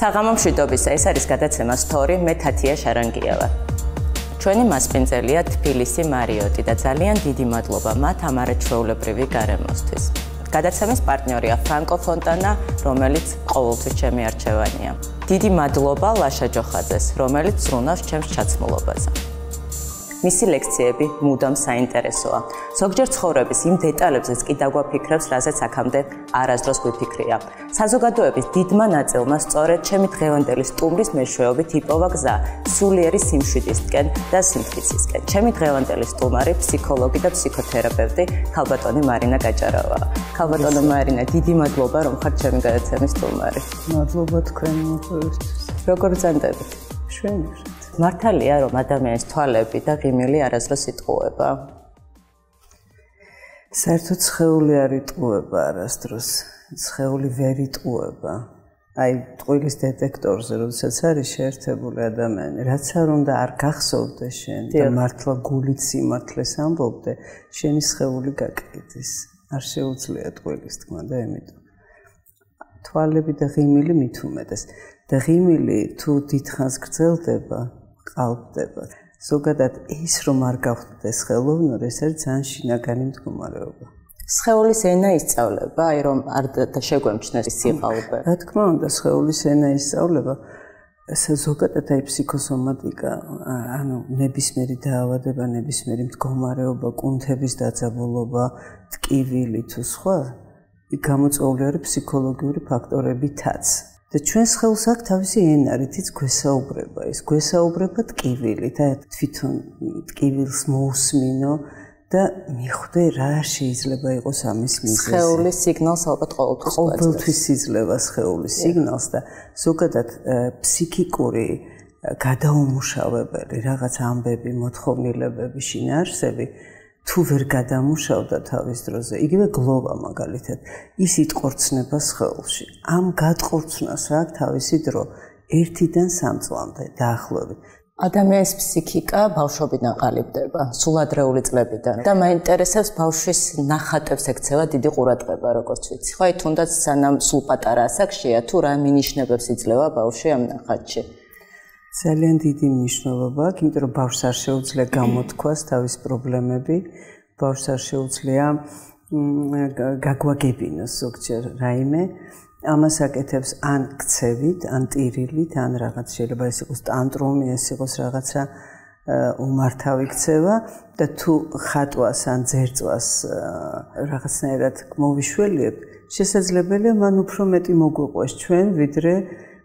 საღამო მშვიდობისა, ეს არის გადაცემა სტორი, მე თათია შარანგიავა. ჩვენი მასპინძელია თბილისი მარიოტი და ძალიან დიდი მადლობა მათ ამ არაჩვეულებრივი გარემოსთვის. გადაცემის პარტნიორია ფრანკო ფონტანა, რომელიც ყოველთვის ჩემი არჩევანია. დიდი მადლობა ლაშა ჯოხაძეს, რომელიც ზრუნავს ჩემს ჩაცმულობაზე. მისი ლექციები მუდამ საინტერესოა. ზოგჯერ ცხოვრების იმ დეტალებზეც კი დაგვაფიქრებს, რასაც აქამდე არასდროს გვიფიქრია. საზოგადოების დიდმა ნაწილმა სწორედ ჩემი დღევანდელი სტუმრის მეშვეობით იპოვა გზა სულიერი სიმშვიდისკენ და სიმტკიცისკენ. ჩემი დღევანდელი სტუმარი ფსიქოლოგი და ფსიქოთერაპევტი ქალბატონი მარინა გაჭარავა. ქალბატონო მარინა, დიდი მადლობა რომ ხართ ჩემი გადაცემის სტუმარი. მადლობა თქვენ მოწვევისთვის. როგორ ზანდებით? შვენიერ. მართალია რომ ადამიანის თვალები და ღიმილი არასდროს იტყუება. საერთოდ ცხეული არ იტყუება არასდროს. ცხეული ვერ იტყუება. აი ტყუილის დეტექტორზე როდესაც არის შეერთებული ადამიანი რაც არ უნდა არ გახსოვდე შენ და მართლა გულით სიმართლეს ამბობდე შენი ცხეული გაკეთდეს არ შეუძლია ტყუილის თქმა და ამიტომ თვალები და ღიმილი მით უმეტეს. და ღიმილი თუ დიდხანს გრძელდება ყალბდება. ზოგადად ის რომ არ გავხდეს ხელოვნური, ეს არის ძალიან შინაგანი მდგომარეობა. სხეულის ენა ისწავლება, აი რომ არ შეგვემჩნეს სიყალბე. რა თქმა უნდა, სხეულის ენა ისწავლება. ზოგადად აი ფსიქოსომატიკა, ანუ ნებისმიერი დაავადება, ნებისმიერი მდგომარეობა, კუნთების დაძაბულობა, ტკივილი თუ სხვა, გამოწვეული არის ფსიქოლოგიური ფაქტორებითაც. და ჩვენ ხელს აქვს თავისი ენა, რითიც გვესაუბრება. ეს გვესაუბრება ტკივილი და თვითონ ტკივილს მოусმინო და მიხვდე რა შეიძლება იყოს ამის მიზეზი. სხეულის სიგნალს ალბათ ყოველთვის ყოველთვის იძლევა სხეულის სიგნალს და ზოგადად ფსიქიკური გადაუმუშავებელი რაღაც ამბები, მოთხოვნილებები, შინაარსები თუ ვერ გადამუშავდა თავის დროზე, იგივე გლოვა მაგალითად, ის იტყორცნება სხეულში. ამ გადყორცნას აქვს თავისი დრო 1-დან 3 წლამდე დაახლოებით. ადამიანის ფსიქიკა ბავშვობიდან ყალიბდება, სულ ადრეული წლებიდან და მაინტერესებს ბავშვის ნახატებს ექცევა დიდი ყურადღება, როგორც ვიცი. ხო, თუნდაც სანამ სულ პატარა ასაკშია, თუ რა მინიშნებებს იძლევა ბავშვი ამ ნახატში? ძალიან დიდი მნიშვნელობა აქვს, იმიტომ რომ ბავშვს არ შეუძლია გამოთქვას თავის პრობლემები, ბავშვს არ შეუძლია გაგვაგებინოს ზოგჯერ რაიმე. ამას აკეთებს ან ქცევით, ან ტირილით, ან რაღაც შეიძლება ეს იყოს ტანტრუმი, ეს იყოს რაღაცა უმართავი ქცევა და თუ ხატვას ან ძერწვას რაღაცნაირად მოვიშველიებ, შესაძლებელია მან უფრო მეტი მოგვიყვეს ჩვენ, ვიდრე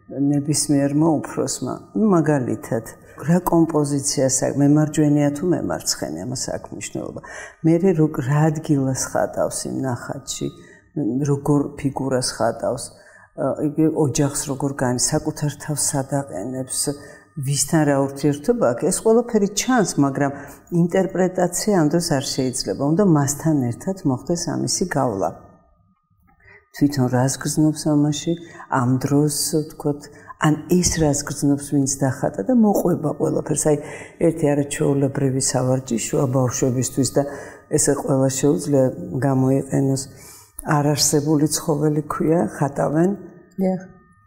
ნებისმიერმა უფროსმა. მაგალითად, რა კომპოზიციას აქვს, მემარჯვენეა თუ მემარცხენე, ამას აქვს მნიშვნელობა. მე რა ადგილას ხატავს იმ ნახატში, როგორ ფიგურას ხატავს, იგი ოჯახს როგორ განი, საკუთარ თავს სადაყენებს, ვისთან რა ურთიერთობა აქვს, ეს ყველაფერი ჩანს, მაგრამ ინტერპრეტაცია ამ დროს არ შეიძლება. უნდა მასთან ერთად მოხდეს ამისი გავლა. თვითონ რას გზნობს ამაში? ამ დროს ვთქვათ ან ის რას გზნობს ვინც დახატა და მოყვება ყველაფერს. აი ერთი არაჩვეულებრივი სავარჯი შუა ბავშვებისთვის და ესე ყველა შეუძლია გამოიყენოს. არარსებული ცხოველი ქვია ხატავენ.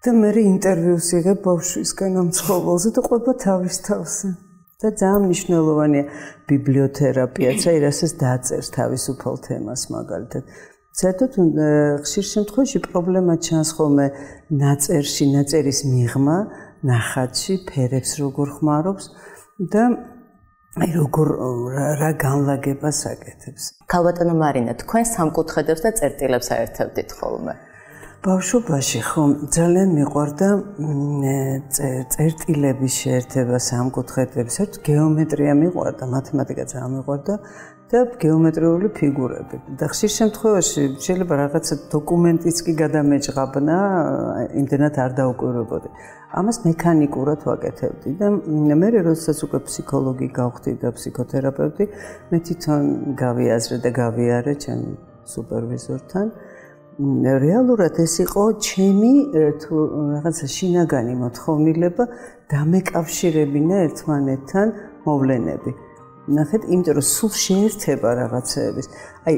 და მე ინტერვიუს იღებ ბავშვისგან ამ ცხოველზე და ყვება თავის თავზე. და ძალიან მნიშვნელოვანია ბიბლიოთერაპიაც აი რასაც დაწერს თავისუფალ თემას მაგალითად საერთოდ ხშირ შემთხვევაში პრობლემა ჩანს ხოლმე ნაწერში, ნაწერის მიღმა, ნახატში, ფერებს როგორ ხმარობს და აი როგორ რა განლაგებას აკეთებს. ქალბატონო მარინა, თქვენ სამკუთხედებს და წერტილებს აერთებდით ხოლმე. ბავშვობაში ხომ ძალიან მიყვარდა წერტილების შეერთება სამკუთხედებს, ერთ გეომეტრია მიყვარდა, მათემატიკა ძალიან მიყვარდა და გეომეტრიული ფიგურები. და ხშირ შემთხვევაში შეიძლება რაღაცა დოკუმენტიც კი გადამეჭღაბნა, იმდენად არ დაუკვირვებოდი. ამას მექანიკურად ვაკეთებდი და მე როდესაც უკვე ფსიქოლოგი გავხდი და ფსიქოთერაპევტი, მე თვითონ გავიაზრე და გავიარე ჩემ სუპერვიზორთან. რეალურად ეს იყო ჩემი თუ რაღაცა შინაგანი მოთხოვნილება დამეკავშირებინა ერთმანეთთან მოვლენები. ნახეთ, იმიტომ რომ სულ შეერთება რაღაცეების. აი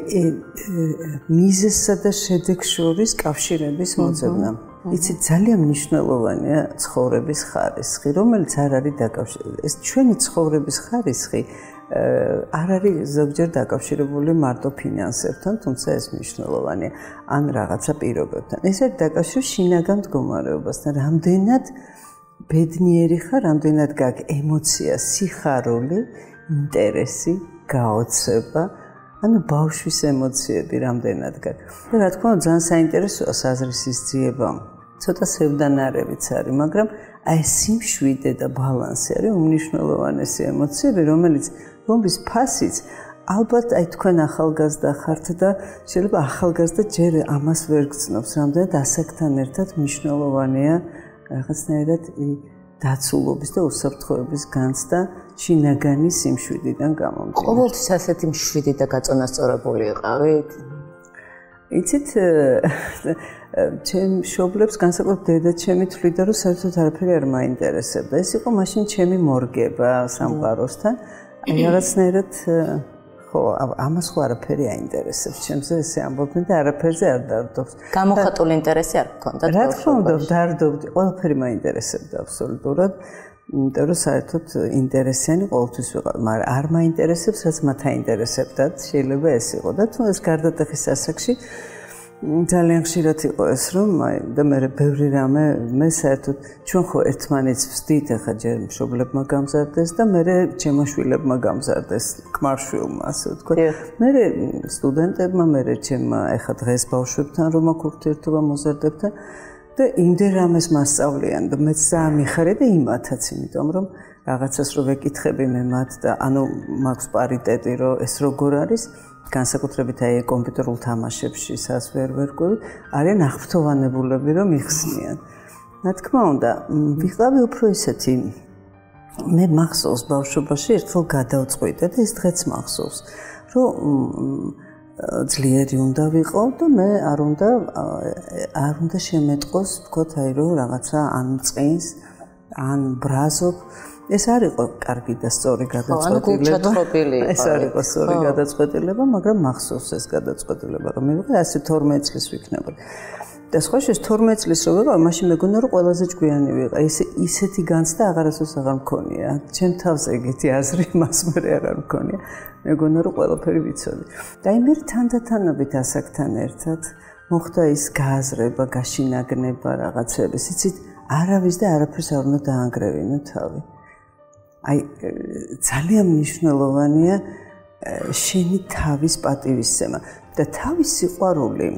მიზესსა და შედეგს შორის კავშირების მოძებნა. იცი ძალიან მნიშვნელოვანია ცხოვრების ხარისხი, რომელიც არ არის დაკავშირებული. ეს ჩვენი ცხოვრების ხარისხი არ არის ზოგჯერ დაკავშირებული მარტო ფინანსებთან, თუმცა ეს მნიშვნელოვანია ან რაღაცა პირობებთან. ეს არის დაკავშირებული შინაგან მდგომარეობასთან. რამდენად ბედნიერი ხარ, რამდენად გაქვს ემოცია, სიხარული, ინტერესი, გაოცება, ანუ ბავშვის ემოციები რამდენად გაქვს. და რა თქმა უნდა, ძალიან საინტერესოა საზრისის ძიება. ცოტა სევდანარებიც არის, მაგრამ აი სიმშვიდე და ბალანსი არის უმნიშვნელოვანესი ემოციები, რომელიც რომლის ფასიც ალბათ აი თქვენ ახალგაზრდა ხართ და შეიძლება ახალგაზრდა ჯერ ამას ვერ გწნობს, რამდენად ასაკთან ერთად მნიშვნელოვანია რაღაცნაირად დაცულობის და უსაფრთხოების განცდა შინაგანი სიმშვიდიდან გამომდინარე. ყოველთვის ასეთი მშვიდი და გაწონასწორებული იყავით? იცით ჩემ შობლებს განსაკუთრებით დედა ჩემი თვლიდა რომ საერთოდ არაფერი არ მაინტერესებდა. ეს იყო მაშინ ჩემი მორგება სამყაროსთან. აი რაღაცნაირად ხო, ამას ხო არაფერი აინტერესებს. ჩემზე ესე ამბობდნენ და არაფერზე არ დარდობს. გამოხატული ინტერესი არ გქონდა. რა თქმა უნდა, დარდობდი. ყველაფერი მაინტერესებდა აბსოლუტურად. იმიტომ რომ საერთოდ ინტერესიანი ყოველთვის ვიყავ, მაგრამ არ მაინტერესებს, რაც მათ აინტერესებდათ, შეიძლება ეს იყო და თუ ეს გარდატეხის ასაკში ძალიან ხშირად იყო ეს რომ აი და მე ბევრი რამე მე საერთოდ ჩვენ ხო ერთმანეთს ვსდით ახლა ჯერ მშობლებმა გამზარდეს და მე ჩემოშვილებმა გამზარდეს ქმარშვილმა ასე ვთქვა. მე სტუდენტებმა მე ჩემ ახლა დღეს ბავშვებთან რომ აქ ურთიერთობა მოზარდებთან და იმდენ რამეს მასწავლიან და მე ძალიან მიხარია და იმათაც იმიტომ რომ რაღაცას რო ვეკითხები მე მათ და ანუ მაქვს პარიტეტი რომ ეს როგორ არის განსაკუთრებით აი კომპიუტერულ თამაშებში სას ვერ ვერ ყვი არიან აღფრთოვანებულები რომ იხსნიან. რა თქმა უნდა, ვიყავი უფრო ისეთი მე მახსოვს ბავშვობაში ერთხელ გადავწყვიტე და ეს დღეც მახსოვს, რომ ძლიერი უნდა ვიყო და მე არ უნდა არ უნდა შემეტყოს, თქო, აი რომ რაღაცა ან წინს ან ბრაზობ ეს არ იყო კარგი და სწორი გადაწყვეტილება. ეს არ იყო სწორი გადაწყვეტილება, მაგრამ მახსოვს ეს გადაწყვეტილება, რომ მივიღე 112 წლის ვიქნებოდი. და სხვა შეს 12 წლის რო ვიყავ, მაშინ მეგონა რომ ყველაზე ჭკვიანი ვიყა. ეს ისეთი განცდა აღარასოს აღარ მქონია. ჩემ თავზე ეგეთი აზრი მას მე აღარ მქონია. მეგონა რომ ყველაფერი ვიცოდი. და იმერ თანდათანობით ასაკთან ერთად მოხდა ის გააზრება, გაშინაგნება რაღაცები. იცით, არავის და არაფერს არ უნდა დაანგრევინო თავი. აი ძალიან მნიშვნელოვანია შენი თავის პატივისცემა. და თავის სიყვარული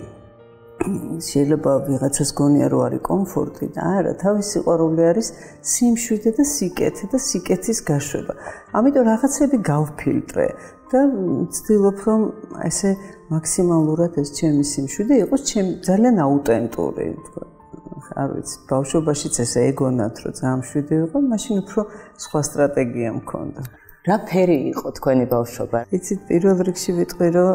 შეიძლება ვიღაცას გონია რომ არის კომფორტი და არა თავის სიყვარული არის სიმშვიდე და სიკეთე და სიკეთის გაშვება. ამიტომ რაღაცები გავფილტრე და ვცდილობ რომ ესე მაქსიმალურად ეს ჩემი სიმშვიდე იყოს ჩემ ძალიან აუტენტური თქო არ ვიცი, ბავშვობაშიც ესე ეგონათ, რომ ძამშვიდი იყო, მაშინ უფრო სხვა სტრატეგია მქონდა. რა ფერი იყო თქვენი ბავშვობა? იცით, პირველ რიგში ვიტყვი, რომ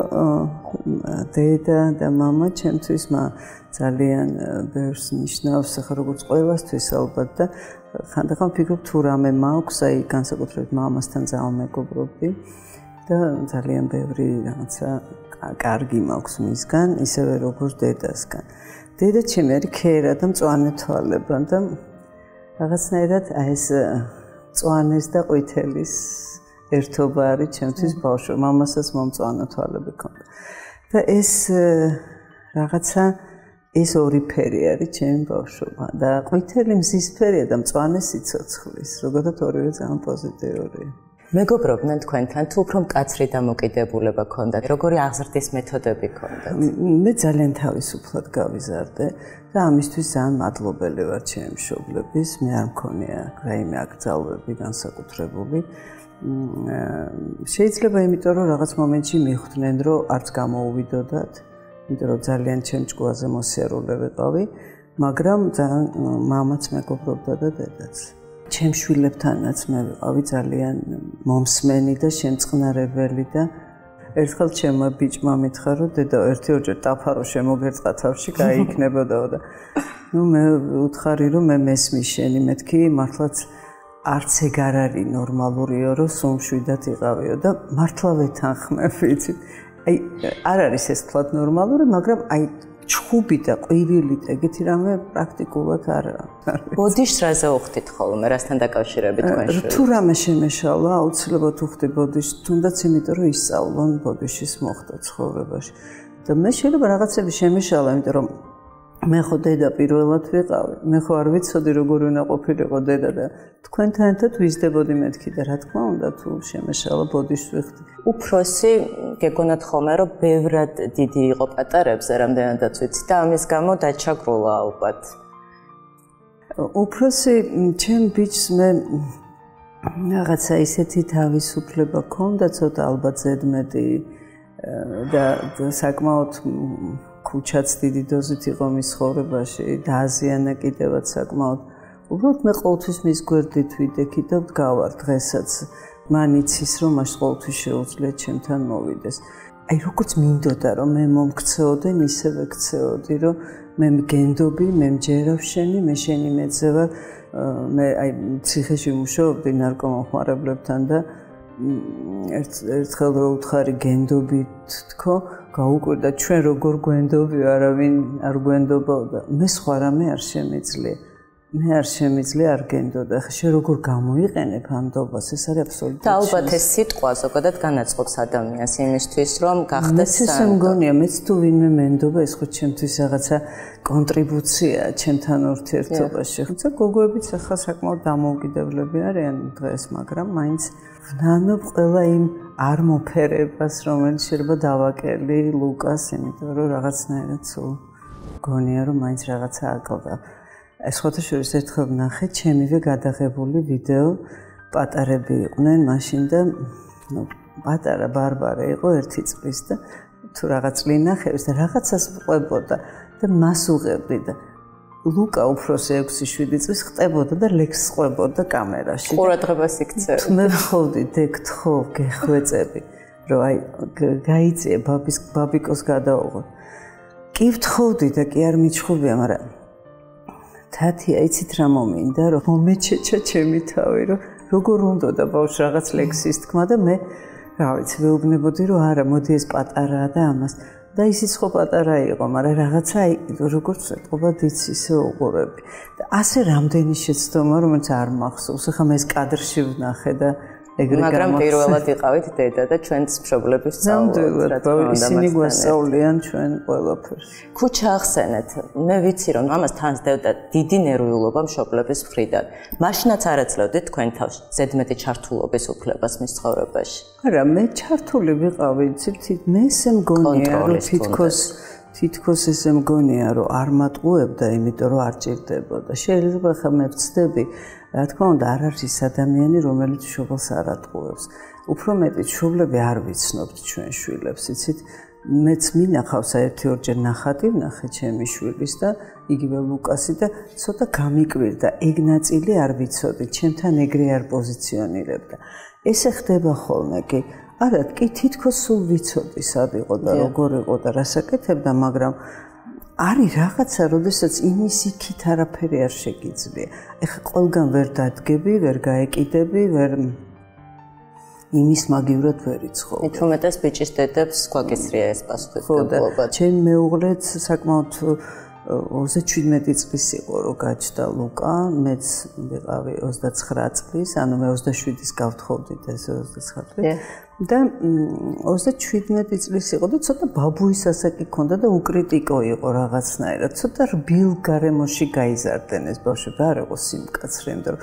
დედა და мама ჩემთვის მა ძალიან ბევრს ნიშნავს, ახლა როგორც ყველასთვის ალბათ და ხანდახან ვფიქრობ თუ რამე მაქვს, აი განსაკუთრებით მამასთან ზავმეგობრობდი და ძალიან ბევრი რაღაცა კარგი მაქვს მისგან, ისევე როგორც დედასგან. დედაჩემი არის ქერა და მწვანე თვალებთან და რაღაცნაირად აი ეს მწვანეს და ყვითელის ერთობა არის ჩემთვის ბავშვი. მამასაც მომწვანე თვალები ჰქონდა. და ეს რაღაცა ეს ორი ფერი არის ჩემი ბავშვობა და ყვითელი მზის ფერია და მწვანე სიცოცხლის. როგორთაც ორივე ძალიან პოზიტიურია. მეგობრობდნენ თქვენთან თუ უფრო მკაცრი დამოკიდებულება ქონდათ? როგორი აღზრდის მეთოდები ქონდათ? მე ძალიან თავისუფლად გავიზარდე და ამისთვის ძალიან მადლობელი ვარ ჩემი მშობლების. მე არ მქონია რაიმე აკრძალვები განსაკუთრებული. შეიძლება იმიტომ რომ რაღაც მომენტში მიხვდნენ რომ არც გამოუვიდოდათ, იმიტომ რომ ძალიან ჩემ ჭკუაზე მოსიარულე ვიყავი, მაგრამ ძალიან მამაც მეგობრობდა და დედაც. ჩემ შვილებთანაც მე ვიყავი ძალიან მომსმენი და შემწყნარებელი და ერთხელ ჩემმა ბიჭმა მითხრა რომ დედა ერთი ოჯერ ტაფარო შემოგერწყა თავში გაიქნებოდა და ნუ მე უთხარი რომ მე მესმი შენი მეთქი მართლაც არც ეგ არ არის ნორმალურიო რომ სუმშვიდად იყავიო და მართლა ვეთანხმებ იცით? აი არ არის ეს თვათ ნორმალური მაგრამ აი ჩხუბი და ყვირილი და ეგეთი რამე პრაქტიკულად არა. ბოდიშს რაზე უხდით ხოლმე, რასთან დაკავშირებით თქვენ შე? თუ რამე შემეშალა, აუცილებლად უხდი ბოდიშს, თუნდაც იმიტომ რომ ისწავლონ ბოდიშის მოხდა ცხოვრებაში. და მე შეიძლება რაღაცები შემეშალა, იმიტომ რომ მე ხო დედა პირველად ვიყავი. მე ხო არ ვიცოდი როგორ უნდა ყოფილიყო დედა და თქვენთან ერთად ვიზდებოდი მეთქი და რა თქმა უნდა თუ შემეშალა ბოდიშს ვიხდი. უფროსი გეგონათ ხოლმე რომ ბევრად დიდი იყო პატარებზე, რამდენადაც ვიცი და ამის გამო დაჩაგრულა ალბათ. უფროსი ჩემ ბიჭს მე რაღაცა ისეთი თავისუფლება ქონდა ცოტა ალბათ ზედმეტი და საკმაოდ ქუჩაც დიდი დოზით იყო მის ხოვრებაში და აზიანა კიდევაც საკმაოდ. უბრალოდ მე ყოველთვის მის გვერდით ვიდექი და ვდგავარ დღესაც მანიცის რომ მას ყოველთვის შეუძლია ჩემთან მოვიდეს. აი როგორც მინდოდა რომ მე მომქცეოდენ ისე ვექცეოდი რომ მე მგენდობი მე მჯერავ შენი მე შენი მეძევა მე აი ციხეში მუშაობდი ნარკომანხმარებლებთან და ერთ ერთხელ რო უთხარი გენდობით თქო გაუკვირდა ჩვენ როგორ გვენდობი არავინ არ გვენდობოდა მე სხვა რამე არ შემიძლია. მე არ შემიძლია არ გენდოდა. ხა შე როგორ გამოიყენებ ამდობას ეს არის აბსოლუტურად და ალბათ ეს სიტყვა ზოგადად განაცხობს ადამიანს იმისთვის რომ გახდეს ეს ეს მგონია მეც თუ ვინმე მენდობა ეს ხო ჩემთვის რაღაცა კონტრიბუცია ჩემთან ურთიერთობაში. ხოცა გოგოებიც ახლა საკმაოდ დამოუკიდებლები არიან დღეს მაგრამ მაინც ვნანობ ყველა იმ არ მოფერებას, რომელიც შეიძლება დავაკელი ლუკას, იმიტომ რომ რაღაცნაირად სულ გონია რომ მაინც რაღაცა აკლდა. ეს ხოთაშორის ერთხელ ვნახე ჩემივე გადაღებული ვიდეო პატარები იყვნენ მაშინ და ნუ პატარა ბარბარე იყო ერთი წლის და თუ რაღაც ლინახებს და რაღაცას ყვებოდა და მას უღებდი და ლუკა უფროსი 6-7 წლის ხტებოდა და ლექს ყვებოდა კამერაში. ყურადღებას იქცევ. მე ხოვდი დეკთხო, გეხვეწები, რომ აი გაიწია ბაბის ბაბიკოს გადაუღო. კი ვთხოვდი და კი არ მიჩხუბია, მაგრამ თათი აიცით რა მომინდა, რომ მომეჩეჩა ჩემი თავი, რომ როგორ უნდა და ბავშვ რაღაც ლექსის თქმა და მე რა ვიცი, მეუბნებოდი რომ არა, მოდი ეს პატარაა და ამას და ისიც ხო პატარა იყო, მაგრამ რაღაცა როგორც ეთყობა დიცისე უყურები. და ასე რამდენი შეცდომა, რომელიც არ მახსოვს. ახლა მე ეს კადრში ვნახე და ეგრე მაგრამ პირველად იყავით დედა და ჩვენც მშობლები სწავლობთ რა თქმა უნდა ისინი გვასწავლიან ჩვენ ყველაფერს ქუჩა ახსენეთ მე ვიცი რომ ამას თანს დევდა დიდი ნერვიულობა მშობლების მხრიდან მაშინაც არ აძლევდით თქვენ თავს ზედმეტი ჩართულობის უფლებას მის ცხოვრებაში არა მე ჩართული ვიყავი ციფრით მე ესე მგონია რომ თითქოს თითქოს ესე მგონია რომ არ მატყუებდა იმიტომ რომ არ ჭირდებოდა შეიძლება ხა მე ვწდები რა თქმა უნდა არ არის ადამიანი რომელიც შობელს არ ატყუებს. უფრო მეტი შობლები არ ვიცნობთ ჩვენ შვილებს. იცით? მეც მინახავს ერთი ორჯერ ნახატი ნახე ჩემი შვილის და იგივე ლუკასი და ცოტა გამიკვირდა ეგ ნაწილი არ ვიცოდი ჩემთან ეგრე არ პოზიციონირებდა. ესე ხდება ხოლმე კი. არა კი თითქოს სულ ვიცოდი სად იყო და როგორ იყო და რასაკეთებდა მაგრამ არის რაღაცა, როდესაც იმის იქით არაფერი არ შეგიძლია. ეხა ყველგან ვერ დადგები, ვერ გაეკიდები, ვერ იმის მაგივრად ვერ იცხოვ. თუმეტეს ბიჭის დედებს გვაგესრია ეს პასუხისმგებლობა. ჩემ მეუღლეც საკმაოდ 37 წლის იყო რომ გაჩნდა ლუკა, მეც ვიყავი 29 წლის, ანუ მე 27-ის გავთხოვდი და ეს 29 წლის. და 37 წლის იყო და ცოტა ბაბუის ასაკი ქონდა და უკრიტიკო იყო რაღაცნაირად. ცოტა რბილ გარემოში გაიზარდნენ ეს ბავშვები, არ იყო სიმკაცრე, იმიტომ რომ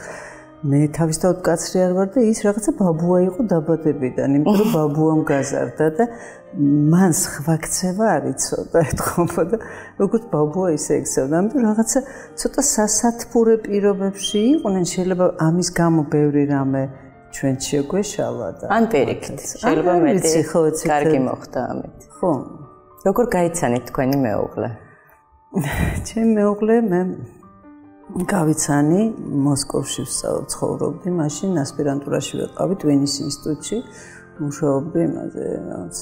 მე თავისთავად კაცრი არ ვარ და ის რაღაცა ბაბუა იყო დაბადებიდან, იმიტომ რომ ბაბუამ გაზარდა და მან სხვა ქცევა არ იცოდა ეთქობა და როგორც ბაბუა ისე ექცევა. ამიტომ რაღაცა ცოტა სასათბურე პირობებში იყვნენ, შეიძლება ამის გამო ბევრი რამე ჩვენ შეგვეშალა და ან პერიქით შეიძლება მეტი კარგი მოხდა ამით. ხო. როგორ გაიცანით თქვენი მეუღლე? ჩემი მეუღლე მე გავიცანი მოსკოვში ცხოვრობდი, მაშინ ასპირანტურაში ვიყავი ტვინის ინსტიტუტში, მუშაობდი იმაზე, რაღაც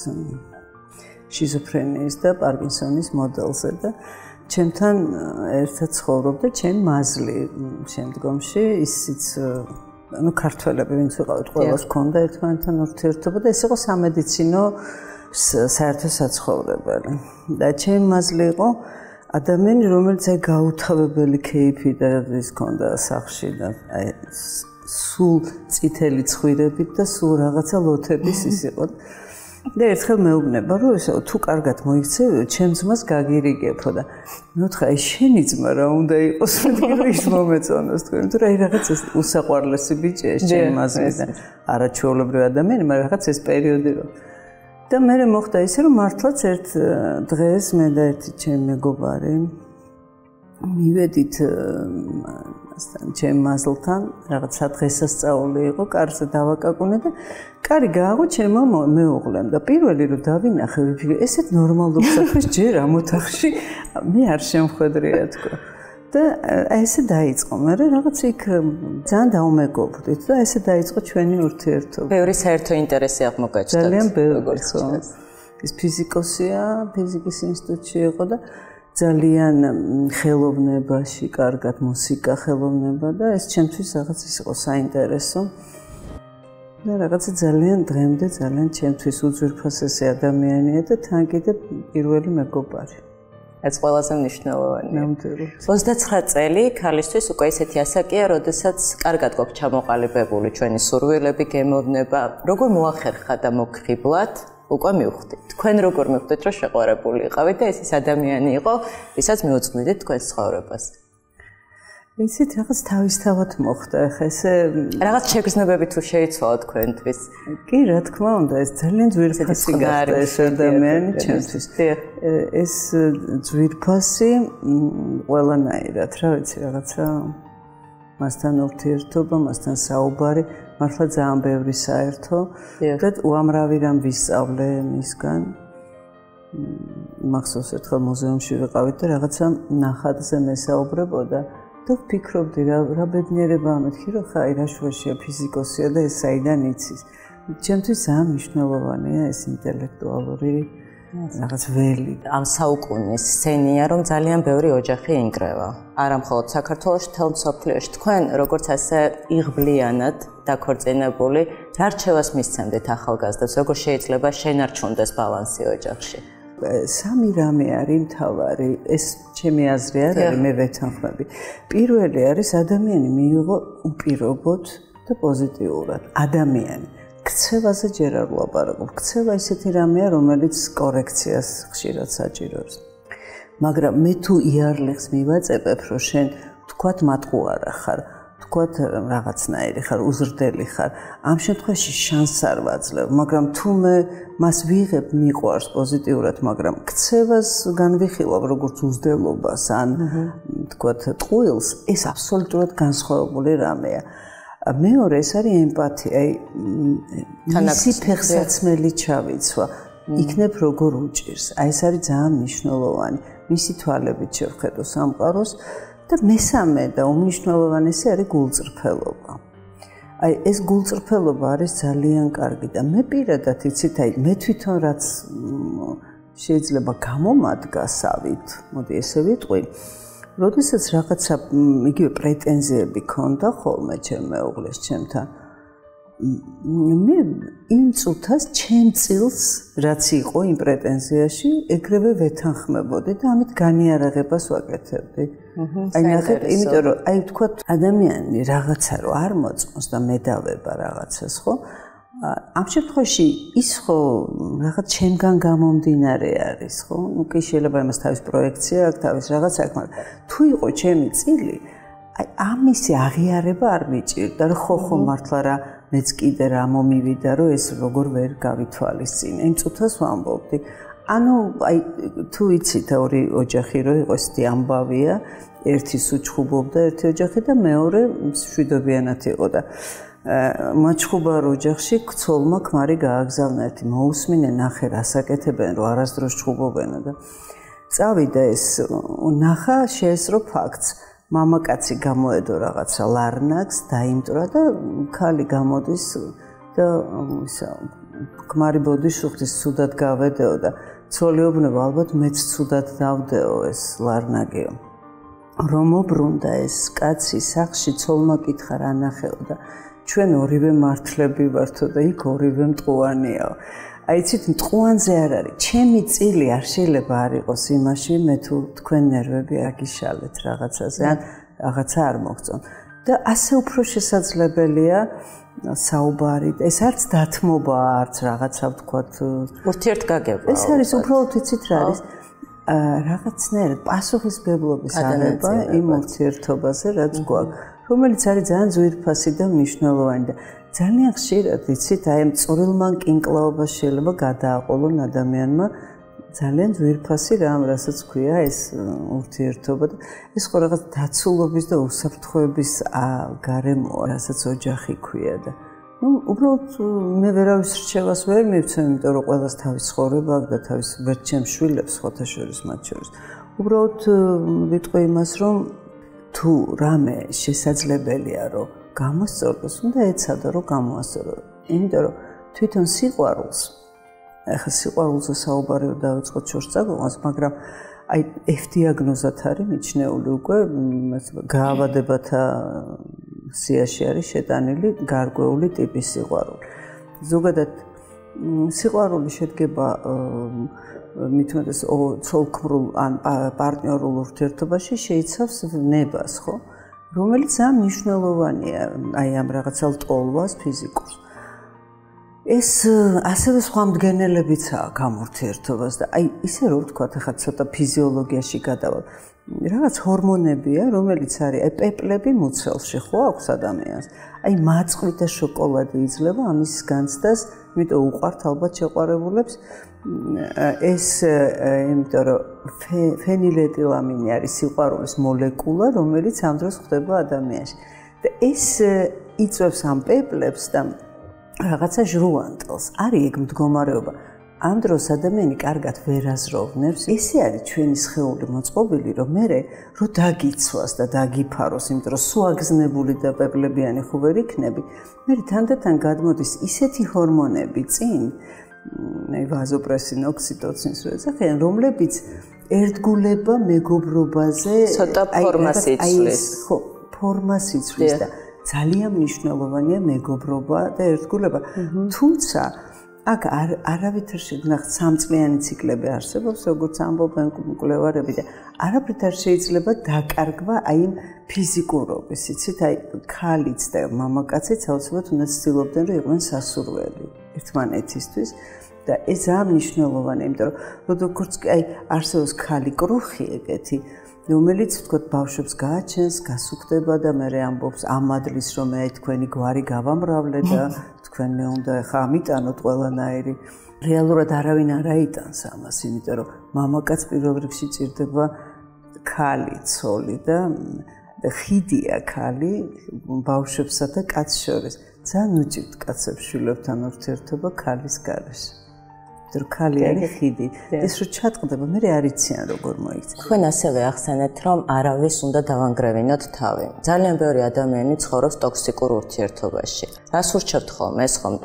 შიზოფრენიის და პარკინსონის მოდელზე და ჩემთან ერთად ცხოვრობდა ჩემი მაზლი შემდგომში, ისიც ანუ ქართველები ვინც ვიყავით, ყველას ჰქონდა ერთმანეთთან ურთიერთობა და ეს იყო სამედიცინო საერთო საცხოვრებელი. და ჩემი მაზლი იყო ადამიანი, რომელიც აი გაუთავებელი кейფი და ის ქონდა სახში და აი სულ წითელი ცხვირებით და სულ რაღაცა ლოთების ის იყო. და ერთხელ მეუბნება, რომ ისე თუ კარგად მოიქცე, ჩემ ძმას გაგირიგებო და მე ვთქვა, აი შენი ძმა რა უნდა იყოს, რომ ის მომეწონოს თქვენ, თუ რა რაღაც ეს უსაყვარლესი ბიჭია ეს ჩემ მაზი და არაჩვეულებრივი ადამიანი, მაგრამ რაღაც ეს პერიოდი რომ და მე მოხდა ისე რომ მართლაც ერთ დღეს მე და ერთი ჩემი მეგობარი მივედით ასთან ჩემ მასლთან რაღაც სადღესასწაული იყო კარზე დავაკაკუნე და კარი გააღო ჩემო მეუღლემ და პირველი რომ დავინახე ვიფიქრე ესეთ ნორმალურ საფრთხეს ჯერ ამ ოთახში მე არ შემხედრია თქო და ესე დაიწყო მე რაღაც იქ ძალიან დაუმეგობრდით და ესე დაიწყო ჩვენი ურთიერთობა ბევრი საერთო ინტერესი აღმოგაჩნდა ძალიან ბევრი ხო ის ფიზიკოსია ფიზიკის ინსტიტუტში იყო და ძალიან ხელოვნებაში, კარგად მუსიკა ხელოვნება და ეს ჩემთვის რაღაც ის იყო საინტერესო. და რაღაცა ძალიან დღემდე ძალიან ჩემთვის უძვირფასესი ადამიანია და თან კიდე პირველი მეგობარი. ეს ყველაზე მნიშვნელოვანია. ნამდვილად. 29 წელი ქალისთვის უკვე ისეთი ასაკია, როდესაც კარგად გვაქვს ჩამოყალიბებული ჩვენი სურვილები, გემოვნება. როგორ მოახერხა და მოგხიბლათ უკვე მივხვდით. თქვენ როგორ მივხვდით, რომ შეყვარებული იყავით და ეს ის ადამიანი იყო, ვისაც მიუძღვნიდით თქვენს ცხოვრებას? ისეთ რაღაც თავისთავად მოხდა, ხა ესე რაღაც შეგრძნებები თუ შეიცვალა თქვენთვის? კი, რა თქმა უნდა, ეს ძალიან ძვირფასი გახდა ეს ადამიანი ჩემთვის. ეს ძვირფასი ყველანაირად, რა ვიცი, რაღაცა მასთან ურთიერთობა, მასთან საუბარი, მართლა ძალიან ბევრი საერთო და უამრავი რამ ვისწავლე მისგან. მახსოვს ერთხელ მუზეუმში ვიყავით და რაღაცა ნახატზე მესაუბრებოდა და ვფიქრობდი რა რა ბედნიერება ამეთქი რომ ხაი რა შუაშია ფიზიკოსია და ეს საიდან იცის. ჩემთვის ძალიან მნიშვნელოვანია ეს ინტელექტუალური რაღაც ველი. ამ საუკუნის სცენია რომ ძალიან ბევრი ოჯახი ინკრევა არა მხოლოდ საქართველოს თელ მსოფლიოში. თქვენ როგორც ასე იღბლიანად დაქორწინებული რჩევას მისცემდით ახალგაზრდებს როგორ შეიძლება შენარჩუნდეს ბალანსი ოჯახში სამი რამე არის მთავარი. ეს ჩემი აზრი არის მე ვეთანხმები. პირველი არის ადამიანი მიიღო უპირობოდ და პოზიტიურად. ადამიანი. ქცევაზე ჯერ არ ვლაპარაკობ. ქცევა ისეთი რამეა, რომელიც კორექციას ხშირად საჭიროებს. მაგრამ მე თუ იარლეხს მივაწებებ, რომ შენ თქვათ მატყუარა ხარ, თქვათ რაღაცნაირი ხარ, უზრდელი ხარ, ამ შემთხვევაში შანსს არ ვაძლევ, მაგრამ თუ მე მას ვიღებ, მიყვარს პოზიტიურად, მაგრამ ქცევას განვიხილავ როგორც უზრდელობას ან თქვათ ტყუილს, ეს აბსოლუტურად განსხვავებული რამეა. მეორე ეს არის ემპათია, აი თანაქსი ფეხსაცმელი ჩავიცვა, იქნებ როგორ უჭირს. აი ეს არის ძალიან მნიშვნელოვანი. მისი თვალებით შევხედო სამყაროს და მესამე და უმნიშვნელოვანესი არის გულწრფელობა. აი ეს გულწრფელობა არის ძალიან კარგი და მე პირადად იცით, აი მე თვითონ რაც შეიძლება გამომადგასავით, მოდი ესე ვიტყვი. როდესაც რაღაცა იგივე პრეტენზიები ქონდა ხოლმე ჩემ მეუღლეს ჩემთან მე იმ წუთას ჩემ წილს რაც იყო იმ პრეტენზიაში ეგრევე ვეთანხმებოდი და ამით განიარაღებას ვაკეთებდი აი ნახეთ იმიტომ რომ აი თქვა ადამიანი რაღაცა რო არ მოწონს და მედავება რაღაცას ხო ამ შემთხვევაში ის ხო რაღაც ჩემგან გამომდინარე არის ხო? ну კი შეიძლება იმას თავის პროექცია აქვს, თავის რაღაც აქვს, მაგრამ თუ იყო ჩემი წილი, აი ამისი აღიარება არ მიჭირდა, რომ ხო ხო მართლა რა მეც კიდე რა მომივიდა, რომ ეს როგორ ვერ გავითვალისწინე. იმ წუთას ვამბობდი. ანუ აი თუ იცით ორი ოჯახი რო იყო ესეთი ამბავია, ერთი სუჩხუბობდა ერთი ოჯახი და მეორე შვიდობიანად იყო და მაჩხუბარ ოჯახში ქცოლმა ქმარი გააგზავნა ერთი მოусმინე ნახე რასაკეთებენ რომ არასდროს ჩხუბობენ და წავიდა ეს ნახა შეესრო ფაქტს. მამაკაცი გამოედო რაღაცა ლარნაკს დაიმტრა და ქალი გამოდის და ისა ქმარი ბოდის უხდის ცუდად გავედეო და ცოლიობნებ ალბათ მეც ცუდად დავდეო ეს ლარნაკიო რომ მობრუნდა ეს კაცი სახში ცოლმა კითხა რა ნახეო და ჩვენ ორივე მართლები ვართო და იქ ორივე მტყუანია. აი ცით მტყუანზე არ არის. ჩემი წილი არ შეიძლება არ იყოს იმაში, მე თუ თქვენ ნერვები აგიშალეთ რაღაცაზე, ან რაღაცა არ მოგწონ. და ასე უფრო შესაძლებელია საუბარი. ეს არც დათმობა, არც რაღაცა ვთქვათ, ურთიერთგაგება. ეს არის უბრალოდ იცით რა არის? აა რაღაცნაირად პასუხისმგებლობის აღება იმ ურთიერთობაზე, რაც გვაქვს, რომელიც არის ძალიან ძვირფასი და მნიშვნელოვანი და ძალიან ხშირად იცით, აი ამ წვრილმა კინკლაობა შეიძლება გადააყოლონ ადამიანმა ძალიან ძვირფასი რამ, რასაც ქვია ეს ურთიერთობა და ეს ხო რაღაც დაცულობის და უსაფრთხოების გარემოა, რასაც ოჯახი ქვია და ну, უბრალოდ მე ვერავის რჩევას ვერ მივცემ, იმიტომ რომ ყველას თავის ცხოვრება აქვს და თავის ვერჩემ შვილებს ხოთა შორის მათ შორის. უბრალოდ ვიტყვი იმას, რომ თუ რამე შესაძლებელია, რომ გამოსწორდეს, უნდა ეცადო რომ გამოასწორო. იმიტომ რომ თვითონ სიყვარულს ახლა სიყვარულზე საუბარი დავიწყოთ შორსწაგობას, მაგრამ აი F დიაგნოზად არის მიჩნეული უკვე გაავადებათა სიაში არის შეტანილი გარკვეული ტიპის სიყვარული. ზოგადად სიყვარული შედგება მithumetes ცოლქმრულ ან პარტნიორულ ურთიერთობაში შეიცავს ნებას, ხო? რომელიც ამ მნიშვნელოვანია აი ამ რაღაცა ლტოლვას ფიზიკურს. ეს ასევე სხვა მდგენელებიცაა გამურთიერთობას და აი ისე რომ ვთქვათ ახლა ცოტა ფიზიოლოგიაში გადავალ რაღაც ჰორმონებია რომელიც არის აი პეპლები მუცელში ხო აქვს ადამიანს? აი მაწყვი და შოკოლადი იძლევა ამის განცდას იმიტომ უყვართ ალბათ შეყვარებულებს. ეს იმიტომ რომ ფენილეტილამინი არის სიყვარულის მოლეკულა რომელიც ამ დროს ხდება ადამიანში. და ეს იწვევს ამ პეპლებს და რაღაცა ჟრუანტელს. არის ეგ მდგომარეობა. ამ დროს ადამიანი კარგად ვერ აზროვნებს. ესე არის ჩვენი სხეული მოწყობილი, რომ მე რო დაგიცვას და დაგიფაროს, იმიტომ რომ სუაგზნებული და პეპლებიანი ხო ვერ იქნები. მე თანდათან გადმოდის ისეთი ჰორმონები წინ, აი ვაზოპრესინ, ოქსიტოცინის როეცახიან, რომლებიც ერთგულება მეგობრობაზე ცოტა ფორმას იცვლის. ხო, ფორმას იცვლის და ძალიან მნიშვნელოვანია მეგობრობა და ერთგულება. თუმცა აქ არ არავითარ შეგნახ სამწლიანი ციკლები არსებობს, როგორც ამბობენ კვლევარები და არაფრით არ შეიძლება დაკარგვა აი იმ ფიზიკურობის, იცით, აი ქალიც და მამაკაციც აუცილებლად უნდა ცდილობდნენ, რომ იყვნენ სასურველი. ერთმანეთისთვის და ეს ძალიან მნიშვნელოვანია, იმიტომ რომ როგორც კი აი არსებობს ხალი კრუხი ეგეთი, რომელიც თქოთ ბავშვებს გააჩენს, გასუხდება და მე ამბობს ამადლის რომ მე თქვენი გვარი გავამრავლე და თქვენ მე უნდა ხა ამიტანოთ ყველანაირი რეალურად არავინ არ აიტანს ამას, იმიტომ რომ მამაკაც პირველ რიგში ჭირდება ხალი, ცოლი და ხიდია ხალი ბავშვებსა და კაცს შორის. ძალიან უჭირთ კაცებს შვილებთან ურთიერთობა ქალის garaშ. დრო ქალი არის ხიდი. ეს რო ჩატყდება, მე არიციან როგორ მოიქცე. თქვენ ასევე ახსენეთ, რომ არავის უნდა დავანგრევინოთ თავი. ძალიან ბევრი ადამიანი ცხოვრობს ტოქსიკურ ურთიერთობაში. რას ურჩევთ ხოლმე ეს ხომ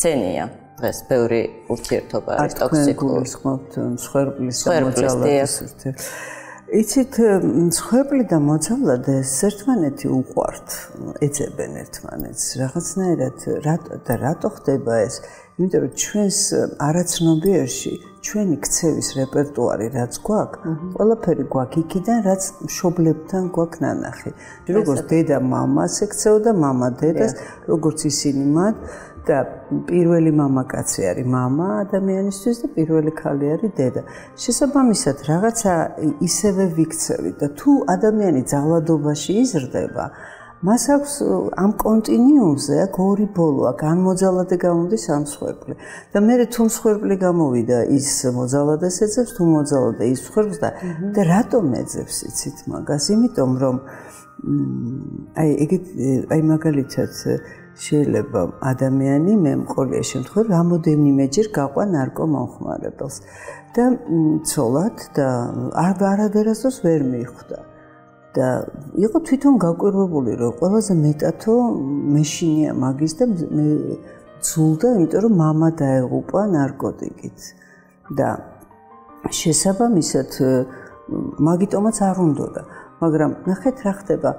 სენია? დღეს ბევრი ურთიერთობა არის ტოქსიკური. გულისხმობთ მსხვერპლის და მოძალადის ურთიერთობას. იცით, ცხვეპლი და მოძალადე ერთმანეთი უყვართ, ეძებენ ერთმანეთს. რაღაცნაირად და რატო ხდება ეს? იმიტომ რომ ჩვენს არაცნობიერში ჩვენი ქცევის რეპერტუარი რაც გვაქვს, ყველაფერი გვაქვს იქიდან, რაც მშობლებთან გვაქვს ნანახი. როგორც დედა მამას ექცეოდა, მამა დედას, როგორც ისინი მათ და პირველი მამაკაცი არის мама ადამიანისთვის და პირველი ქალი არის დედა. შესაბამისად, რაღაცა ისევე ვიქცევი და თუ ადამიანი ძალადობაში იზრდება, მას აქვს ამ კონტინიუმზე აქ ორი ბოლო, აქ ან მოძალადე გამოდის ამ სხერფლი. და მე თუ სხერფლი გამოვიდა, ის მოძალადეს ეძებს, თუ მოძალადე ის სხერფს და და რატომ ეძებს იცით მაგას? იმიტომ რომ აი ეგეთ აი მაგალითად შეიძლება ადამიანი მე მყოლია შემთხვევაში რამოდენიმეჯერ გაყვა ნარკომანხმარებელს და ცოლად და არ არადერასოს ვერ მიხვდა და იყო თვითონ გაკვირვებული რომ ყველაზე მეტათო მეშინია მაგის და მე ცულდა იმიტომ რომ мама დაეღუპა ნარკოტიკით და შესაბამისად მაგიტომაც არ უნდა მაგრამ ნახეთ რა ხდება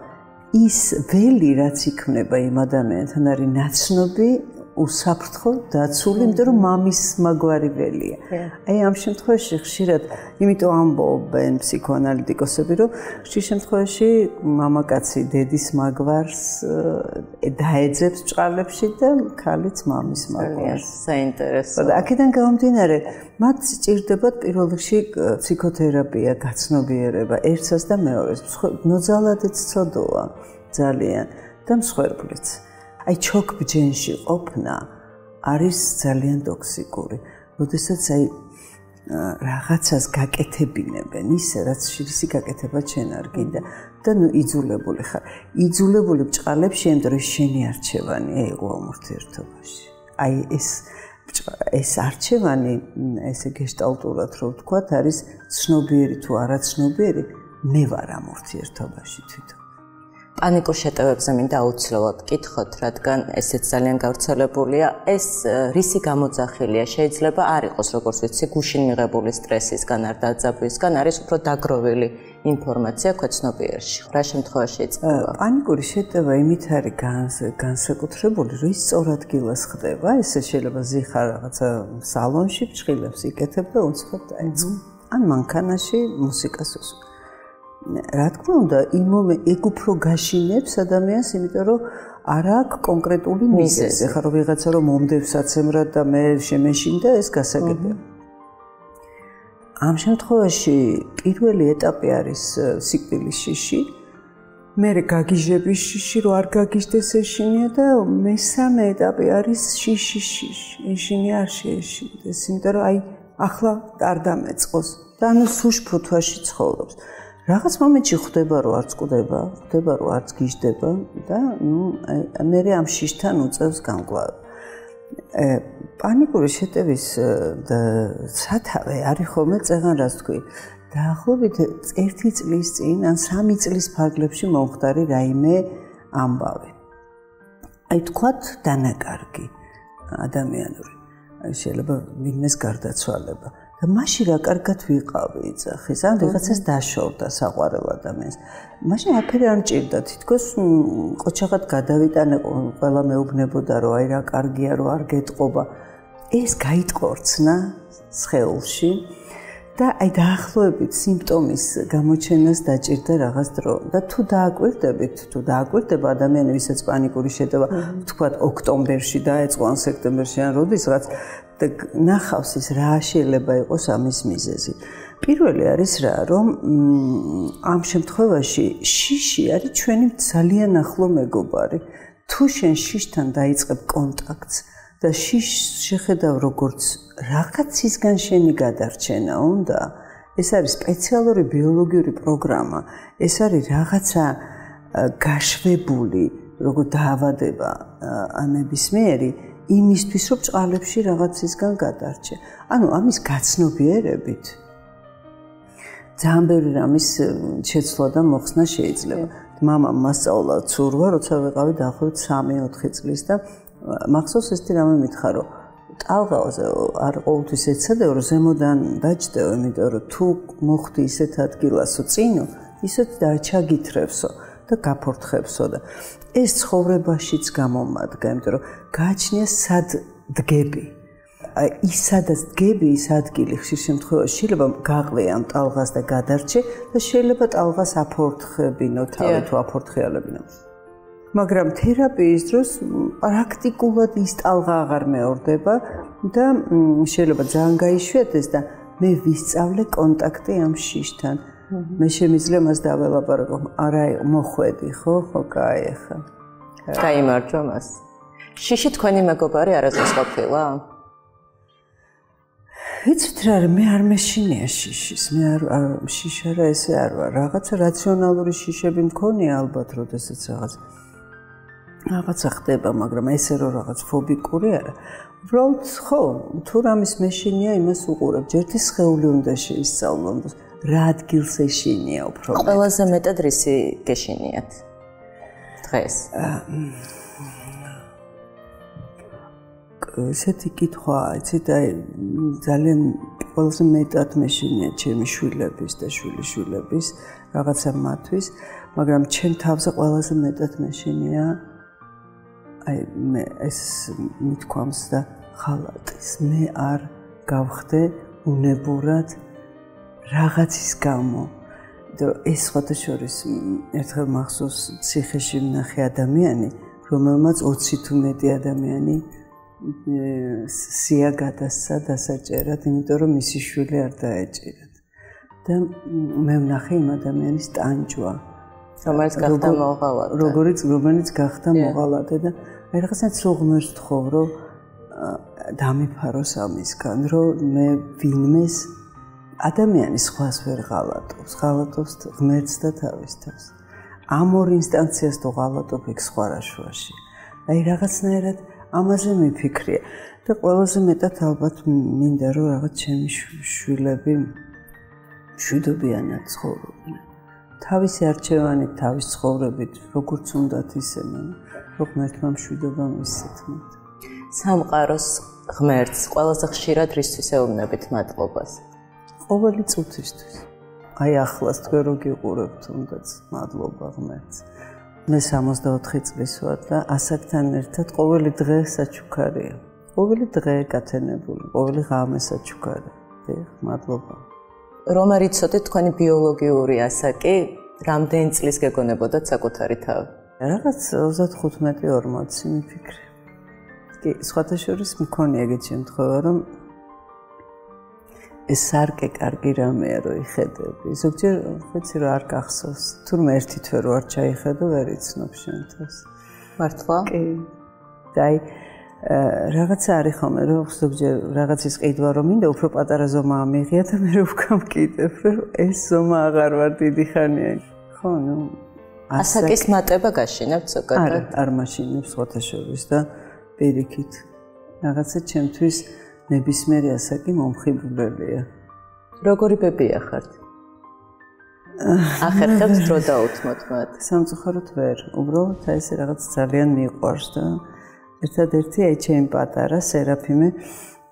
ის ველი რაც იქმნება იმ ადამიანთან არის ნაცნობი უსაფრთხო დაცული, იმიტომ რომ მამის მაგვარი ველია. აი ამ შემთხვევაში ხშირად, იმიტომ ამბობენ ფსიქოანალიტიკოსები, რომ ხშირ შემთხვევაში მამაკაცი დედის მაგვარს დაეძებს ჭყალებში და ქალიც მამის მაგვარს. საინტერესო. და აქედან გამომდინარე, მათ ჭირდებათ პირველ რიგში ფსიქოთერაპია, გაცნობიერება ერთსას და მეორეს. ნოძალადაც ცოდოა ძალიან და მსხვერპლიც. აი ჩოქბჯენში ყოფნა არის ძალიან ტოქსიკური. როდესაც აი რაღაცას გაკეთებინებენ, ისე რაც შეიძლება გაკეთება ჩვენ არ გინდა და ნუ იძულებული ხარ. იძულებული ბჭყალებში ამ დროს შენი არჩევანი აიღო ამ ურთიერთობაში. აი ეს ეს არჩევანი ესე გეშტალტურად რო ვთქვა, არის ცნობიერი თუ არაცნობიერი, მე ვარ ამ ურთიერთობაში თვითონ. პანიკურ შეტევებზე მინდა აუცილებლად გითხოთ, რადგან ესეც ძალიან გავრცელებულია. ეს რისი გამოძახილია? შეიძლება არ იყოს, როგორც ვიცი, გუშინ მიღებული სტრესისგან, არ დაძაბვისგან, არის უფრო დაგროვილი ინფორმაცია ქვეცნობიერში. რა შემთხვევაში იწყება? პანიკური შეტევა იმით არის განსაკუთრებული, რომ ის სწორ ადგილას ხდება. ესე შეიძლება ზიხარ რაღაცა სალონში ფჭილებს იკეთებ და უცხოდ აიწყო. ან მანქანაში მუსიკას უსმენ. რა თქმა უნდა, იმ ეგ უფრო გაშინებს ადამიანს, იმიტომ რომ არ აქვს კონკრეტული მიზეზი. ხა რო ვიღაცა რომ მომდევს საცემრად და მე შემეშინდა ეს გასაგებია. ამ შემთხვევაში პირველი ეტაპი არის სიკვდილის შიში. მე გაგიჟების შიში რო არ გაგიჟდეს ეშინია და მესამე ეტაპი არის შიში შიში. ეშინი არ შეეშინდეს, იმიტომ რომ აი ახლა არ დამეწყოს და ანუ სუშფუთვაში ცხოვრობს. რაღაც მომენტში ხვდება რომ არც კვდება, ხვდება რომ არც გიждდება და ნუ მე ამ შიშთან უწევს გამკლავ. ე პანიკური შეტევის სათავე არის ხოლმე წეგან რას თქვი. დაახლოებით 1 წლის წინ ან 3 წლის ფარგლებში მომხდარი რაიმე ამბავი. აი თქვათ დანაკარგი ადამიანური. აი შეიძლება ვინმეს გარდაცვალება. და მაშინ რა კარგად ვიყავი ეძახის ან ვიღაცას დაშორდა საყვარელ ადამიანს? მაშინ აფერი არ მჭირდა თითქოს ყოჩაღად გადავიტანე ყველა მეუბნებოდა რომ აი რა კარგია რომ არ გეტყობა. ეს გაიტყორცნა სხეულში და აი დაახლოებით სიმპტომის გამოჩენას დაჭირდა რაღაც დრო. და თუ დააკვირდებით თუ დააკვირდება ადამიანი ვისაც პანიკური შეტევა თქვათ ოქტომბერში დაეწყო ან სექტემბერში ან როდესაც და ნახავს ის რა შეიძლება იყოს ამის მიზეზი. პირველი არის რა, რომ ამ შემთხვევაში შიში არის ჩვენი ძალიან ახლო მეგობარი. თუ შენ შიშთან დაიწყებ კონტაქტს და შიშ შეხედავ როგორც რაღაცისგან შენი გადარჩენა უნდა, ეს არის სპეციალური ბიოლოგიური პროგრამა. ეს არის რაღაცა გაშვებული, როგორ დაავადება ანებისმიერი იმისთვის, რომ წყალებში რაღაცისგან გადარჩე. ანუ ამის გაცნობიერებით ძალიან ბევრი რამის შეცვლა და მოხსნა შეიძლება. мама მასწავლა ცურვა, როცა ვიყავი დაახლოებით 3-4 წლის და მახსოვს ეს თი რამე მითხა, რომ ტალღაზე არ ყოველთვის ეცადე, რომ ზემოდან დაჭდეო, იმიტომ რომ თუ მოხდი ისეთ ადგილასო წინო, ისეთ დაჩაგითრებსო. და გაფორთხებსო და ეს ცხოვრებაშიც გამომადგა, იმიტომ რომ გააჩნია სად დგები. აი ის სადაც დგები, ის ადგილი ხშირ შემთხვევაში შეიძლება გაყვე ამ ტალღას და გადარჩე და შეიძლება ტალღას აფორთხებინო თავი თუ აფორთხეალებინო. მაგრამ თერაპიის დროს პრაქტიკულად ის ტალღა აღარ მეორდება და შეიძლება ძალიან გაიშვიათდეს და მე ვისწავლე კონტაქტი ამ შიშთან. მე შემიძლია მას დაველაპარაკო. არა, მოხვედი, ხო? ხო, კაი ახლა. გაიმარჯვა მას. შიში თქვენი მეგობარი არასდროს ყოფილა? იცით რა, მე არ მეშინია შიშის. მე არ არ შიშა რა ესე არ ვარ. რაღაცა რაციონალური შიშები მქონია ალბათ, როდესაც რაღაც რაღაცა ხდება, მაგრამ ესე რომ რაღაც ფობიკური არა. უბრალოდ ხო, თუ რამის მეშინია, იმას უყურებ. ჯერთი სხეული უნდა შეისწავლონ. რა ადგილს ეშინია უფრო ყველაზე მეტად რისი გეშინიათ? დღეს? ესეთი კითხვა იცი და ძალიან ყველაზე მეტად მეშინია ჩემი შვილების და შვილიშვილების რაღაცა მათვის მაგრამ ჩემ თავზე ყველაზე მეტად მეშინია აი მე ეს მithქვამს და ხალატის. მე არ გავხდე უნებურად რაღაცის გამო. და ეს ფოტოშორის ერთხელ მახსოვს ციხეში ნახე ადამიანი რომელმაც 20 თუ მეტი ადამიანი სია გადასცა დასაჭერად იმიტომ რომ მისი შვილი არ დაეჭირათ. და მე ვნახე იმ ადამიანის ტანჯვა. რომელიც გახდა მოღალატე. როგორიც რომელიც გახდა მოღალატე და აი რაღაცა ცუღმერს თხოვ რომ დამიფაროს ამისგან რომ მე ვინმეს ადამიანის ხვას ვერ ღალატობს, ღალატობს ღმერთს და თავის თავს. ამ ორ ინსტანციას თუ ღალატობ იქ სხვა რაშვაში. აი რაღაცნაირად ამაზე მიფიქრია და ყველაზე მეტად ალბათ მინდა რომ რაღაც ჩემი შვილები შვიდობიანად ცხოვრობდნენ. თავისი არჩევანით, თავის ცხოვრებით, როგორც უნდათ ისე მე, რომ ღმერთმა მშვიდობა მისცეთ. სამყაროს ღმერთს ყველაზე ხშირად რისთვის ეუბნებით მადლობას? ყოველი წუთისთვის. აი ახლას თქვენ რო გიყურებთ, თუნდაც მადლობა ღმერთს. მე 64 წლის ვარ და ასაკთან ერთად ყოველი დღე საჩუქარია. ყოველი დღე გათენებული, ყოველი ღამე საჩუქარია. დიახ, მადლობა. რომ არ იცოდეთ თქვენი ბიოლოგიური ასაკი, რამდენი წლის გეგონებოდათ საკუთარი თავი? რაღაც 35-40 მიფიქრე. კი, სხვათა შორის მქონია ეგეთ შემთხვევა, რომ ეს სარკე კარგი რამეა, რომ იხედები. ზოგჯერ ვიცი რომ არ გახსოვს, თურმე ერთი თვე რო არ ჩაიხედო, ვერ იცნობ შენთვის. მართლა? კი. დაი რაღაცა არის ხოლმე რომ ზოგჯერ რაღაცის ყიდვა რომ მინდა უფრო პატარა ზომა ამიღია და მე რო ვკამკიდებ რომ ეს ზომა აღარ ვარ დიდი ხანია ხო ნუ ასაკის მატება გაშინებთ ზოგადად არ არ მაშინებს ხოთაშორის და პირიქით რაღაცა ჩემთვის ნებისმიერი ასაკი მომხიბვლელია როგორი ბებია ხართ? ახერხებს დრო დაუთმოთ მათ. სამწუხაროდ ვერ. უბრალოდ ეს რაღაც ძალიან მიყვარს და ერთადერთი აი ჩემი პატარა სერაფიმე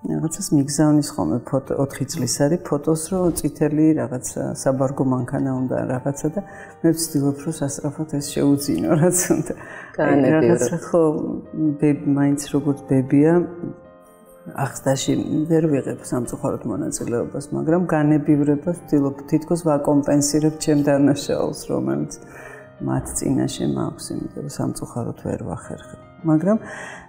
რაღაცას მიგზავნის ხოლმე ფოტო 4 წლის არის ფოტოს რომ წითელი რაღაცა საბარგო მანქანა უნდა რაღაცა და მე ვცდილობ რომ სასწრაფოდ ეს შეუძინო რაც უნდა. რაღაცა ხო ბები მაინც როგორც ბებია ახსდაში ვერ ვიღებ სამწუხაროდ მონაწილეობას მაგრამ განებივრებას ვცდილობ თითქოს ვაკომპენსირებ ჩემ დანაშაულს რომელიც მათ წინაშე მაქვს იმიტომ რომ სამწუხაროდ ვერ ვახერხებ. მაგრამ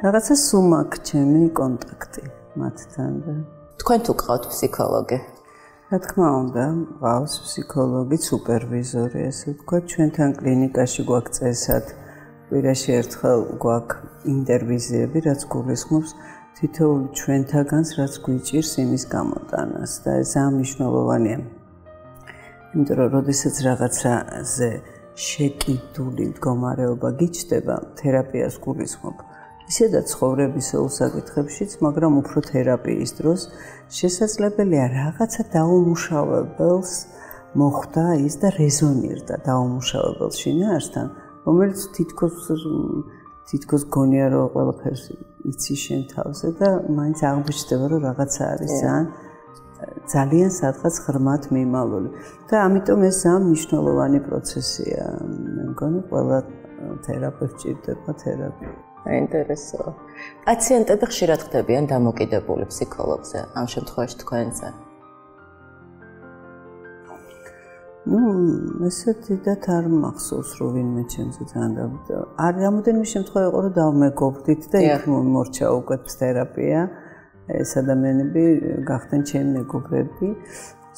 რაღაცა სუმაკ ჩემი კონტაქტი მათთან და თქვენ თუ ყავთ ფსიქოლოგი? რა თქმა უნდა ყავს ფსიქოლოგი სუპერვიზორი ესე ვთქვა ჩვენთან კლინიკაში გვაქვს წესად. კვირაში ერთხელ გვაქვს ინტერვიზიები რაც გულისხმობს თითოეული ჩვენთაგანს რაც გვიჭირს იმის გამოტანას და ეს ამნიშნულოვანია იმიტომ რომ როდესაც რაღაცაზე შეკიდული მდგომარეობა გიჩნდება, თერაპიას გულისხმობ. ისედაც ცხოვრების უსაკითხებშიც, მაგრამ უფრო თერაპიის დროს შესაძლებელია რაღაცა დაუმუშავებელს მოხდა ის და რეზონირდა დაუმუშავებელ შინაარსთან, რომელიც თითქოს თითქოს გონია რომ ყველაფერს იცი შენ თავზე და მაინც აღმოჩნდება რომ რაღაცა არის ძალიან ძალიან სადღაც ღრმად მიმალული. და ამიტომ ეს ამ მნიშვნელოვანი პროცესია. მე მგონი ყველა თერაპევტ ჭირდება თერაპია. აინტერესო პაციენტები ხშირად ხდებიან დამოკიდებული ფსიქოლოგზე ამ შემთხვევაში თქვენზე ну, ესეთი და თარ მახსოვს რომ ვინმე ჩემზე ძალიან და არ რამოდენიმე შემთხვევა იყო რომ დავმეგობრდით და იქ მორჩა უკვე თერაპია. ეს ადამიანები გახდნენ ჩემი მეგობრები.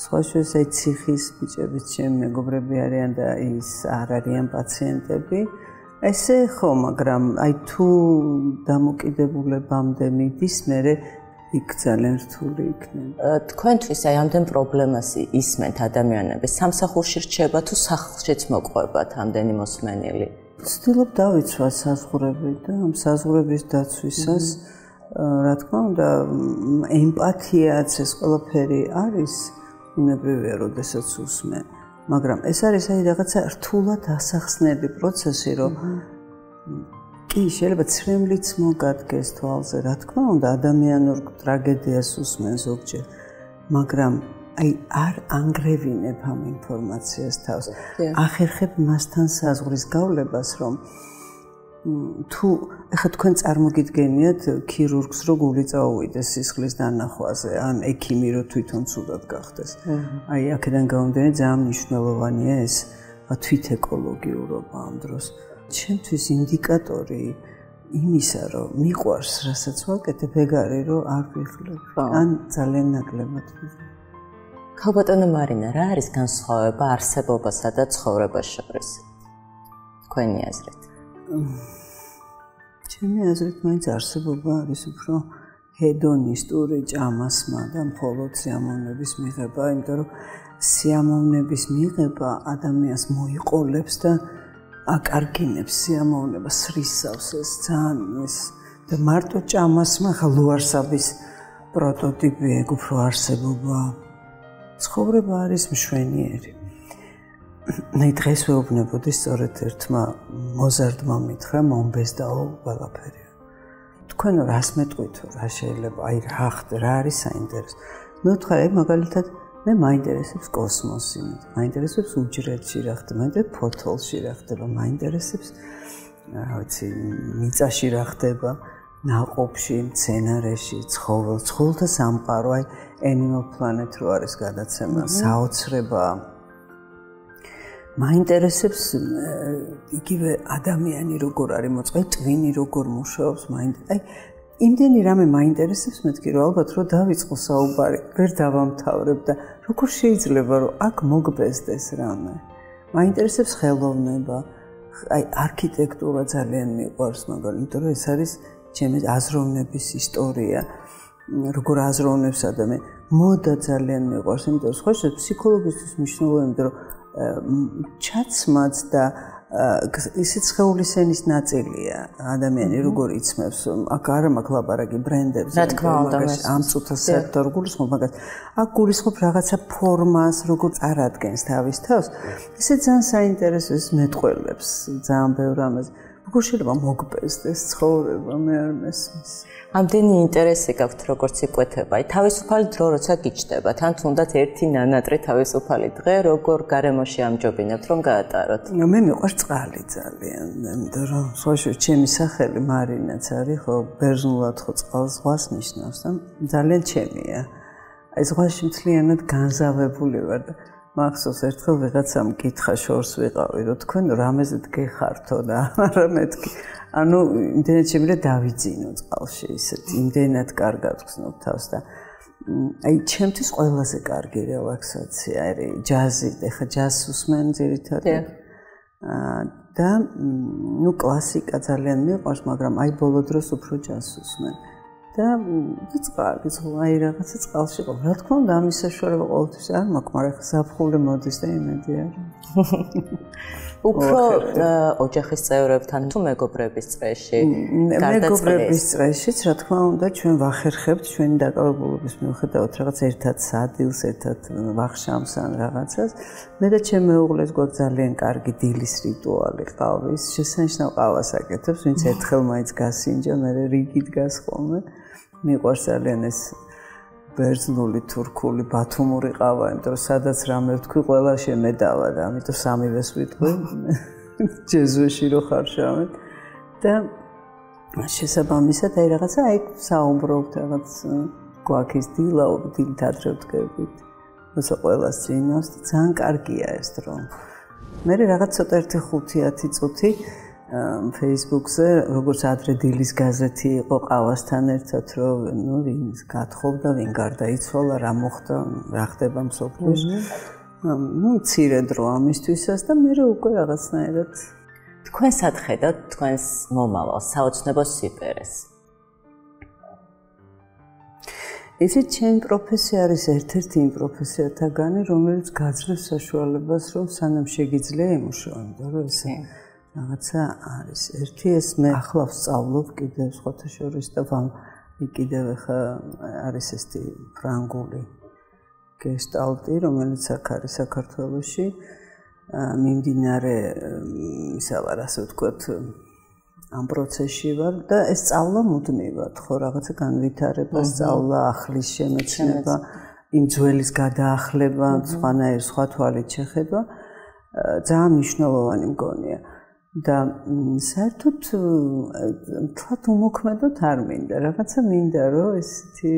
სხვა შეს აი ციხის ბიჭებიც ჩემი მეგობრები არიან და ის არ არიან პაციენტები. ესე ხო, მაგრამ აი თუ დამოკიდებულებამდე მიდის, მე იქ ძალიან რთული იქნება. თქვენთვის აი ამდენ პრობლემას ისმენთ ადამიანები, სამსახურში რჩება თუ სახლშიც მოყვებათ ამდენი მოსმენილი? ვცდილობ დავიცვა საზღურები და ამ საზღურების დაცვისას რა თქმა უნდა ემპათიაც ეს ყველაფერი არის უნებრივია როდესაც უსმენ მაგრამ ეს არის აი რაღაცა რთულად ასახსნელი პროცესი რომ კი შეიძლება ცრემლიც მოგადგეს თვალზე. რა თქმა უნდა ადამიანურ ტრაგედიას უსმენ ზოგჯერ მაგრამ აი არ ანგრევინებ ამ ინფორმაციას თავს. ახერხებ მასთან საზღვრის გავლებას რომ თუ ეხლა თქვენ წარმოგიდგენიათ ქირურგს რო გული წაუვიდეს სისხლის დანახვაზე ან ექიმი რო თვითონ ცუდად გახდეს. აი აქედან გამომდინარე ძალიან მნიშვნელოვანია ეს თვით ეკოლოგიურობა ამ დროს ჩემთვის ინდიკატორი იმისა რომ მიყვარს რასაც ვაკეთებ ეგარი რომ არ ვიხლებ ან ძალიან ნაკლებად ქალბატონო მარინა რა არის განსხვავება არსებობასა და ცხოვრებას შორის? თქვენი აზრით. ჩემი აზრით მაინც არსებობა არის უფრო ჰედონისტური ჭამასმა და მხოლოდ სიამოვნების მიღება, იმიტომ რომ სიამოვნების მიღება ადამიანს მოიყოლებს და აკარგინებს სიამოვნებას, რისავს ეს ძალიან ეს და მარტო ჭამასმა ხალუარსაბის პროტოტიპი ეგ უფრო არსებობა. ცხოვრება არის მშვენიერი. მე დღეს ვეუბნებოდი სწორედ ერთმა მოზარდმა მითხრა მომბესდაო ყველაფერი. თქვენ რას მეტყვით რა შეიძლება აი რა ხდა რა არის საინტერესო. მე ვთქვი მაგალითად მე მაინტერესებს კოსმოსი, მაინტერესებს უჯრედში რა ხდება, მე ფოთოლში რა ხდება, მაინტერესებს რა ვიცი მიწაში რა ხდება, ნაყოფში, მცენარეში, ცხოველ, ცხოველთა სამყარო, აი Animal Planet რო არის გადაცემა, საოცრება მაინტერესებს იგივე ადამიანი როგორ არის მოწყე, ტვინი როგორ მუშაობს, მაინტერესებს. აი იმდენი რამე მაინტერესებს მეთქი რომ ალბათ რომ დავიწყო საუბარი, ვერ დავამთავრებ და როგორ შეიძლება რომ აქ მოგბესდეს რამე. მაინტერესებს ხელოვნება, აი არქიტექტურა ძალიან მიყვარს, მაგალითად, რომ ეს არის ჩემი აზროვნების ისტორია. როგორ აზროვნებს ადამიანი, მოდა ძალიან მიყვარს, იმიტომ რომ სხვა შეიძლება ფსიქოლოგისთვის მნიშვნელოვანია, რომ ჩაცმაც და ისიც ხეულის ენის ნაწილია. ადამიანი როგორ იცმევს აქ არ მაქვს ლაპარაკი ბრენდებზე რა თქმა უნდა ამ წუთას საერთოდ გულისხმობ მაგას. აქ გულისხმობ რაღაცა ფორმას როგორ წარადგენს თავის თავს. ესე ძალიან საინტერესოს მეტყველებს ძალიან ბევრ ამაზე როგორ შეიძლება მოგბესდეს ცხოვრება მე არ მესმის ამდენი ინტერესი გაქვთ როგორც იკვეთება. თავისუფალი დრო როცა გიჩდება, თან თუნდაც ერთი ნანატრი თავისუფალი დღე, როგორ გარემოში ამჯობინებთ რომ გაატაროთ? მე მიყვარს წყალი ძალიან, იმიტომ რომ სხვაში ჩემი სახელი მარინაც არის, ხო, ბერძნულად ხო წყალს ზღვას ნიშნავს და ძალიან ჩემია. აი ზღვაში მთლიანად განზავებული ვარ და მახსოვს ერთხელ ვიღაცამ კითხა შორს ვიყავი, რომ თქვენ რამეზეთ გეხართო და არა მეთქი. ანუ იმდენად შემიძლია დავიძინო წყალში ისეთ იმდენად კარგად ხსნობ თავს და აი ჩემთვის ყველაზე კარგი რელაქსაცია არის ჯაზი ეხა ჯაზს უსმენ ძირითადად. და ნუ კლასიკა ძალიან მიყვარს მაგრამ აი ბოლო დროს უფრო ჯაზს უსმენ და წყალი ზღვაი რაღაცა წყალში ყო. რა თქმა უნდა, ამის საშუალება ყოველთვის არ მაქვს, მაგრამ ხა საფხული მოდის და იმედი არის. უფრო ოჯახის წევრებთან თუ მეგობრების წრეში, მეგობრების წრეშიც, რა თქმა უნდა, ჩვენ ვახერხებთ ჩვენი დაკავებულობის მიუხედავად რაღაც ერთად სადილს, ერთად ვახშამს ან რაღაცას. მე და ჩემი მეუღლეს გვაქვს ძალიან კარგი დილის რიტუალი ყავის. შესანიშნავ ყავას აკეთებს, ვინც ერთხელ მაინც გასინჯა, მე რიგი დგას ხოლმე. მიყვარს ძალიან ეს ბერძნული თურქული ბათუმური ყავა, იმიტომ რომ სადაც რამე ვთქვი, ყველა შემედავა და ამიტომ სამივეს ვიტყვი. ჯეზუში რო ხარ შავე და შესაბამისად აი რაღაცა აი საუბრობთ რაღაც გვაქის დილა დილით ადრე ვდგებით. მოსა ყველას წინავს ძალიან კარგია ეს დრო. მე რაღაც ცოტა ერთი 5-10 წუთი Facebook-ზე, როგორც ადრე დილის გაზეთი იყო ყავასთან ერთად, რომ ნუ ვინ გათხოვდა, ვინ გარდაიცვალა, რა მოხდა, რა ხდება მსოფლიოში. ნუ ცირე დრო ამისთვისაც და მე რა უკვე რაღაცნაირად თქვენ სათხედოთ თქვენს მომავალს, საოცნებო სიპერეს. ესე ჩემი პროფესია არის ერთ-ერთი იმ პროფესიათაგანი, რომელიც გაძლევს საშუალებას, რომ სანამ შეგიძლია იმუშაო, იმიტომ რომ ესე რაღაცა არის. ერთი ეს მე ახლა ვსწავლობ კიდევ სხვათა შორის და ვამ კიდევ ხა არის ესეთი ფრანგული გესტალტი, რომელიც აქ არის საქართველოში. მიმდინარე ისა ვარ ასე ვთქვათ ამ პროცესში ვარ და ეს სწავლა მუდმივად, ხო, რაღაცა განვითარება, სწავლა, ახლის შემეცნება, იმ ძველის გადაახლება, სხვანაირ სხვა თვალით შეხედვა ძალიან მნიშვნელოვანი მგონია. და საერთოდ თქვა თუ მოქმედოთ არ მინდა, რაღაცა მინდა რომ ესეთი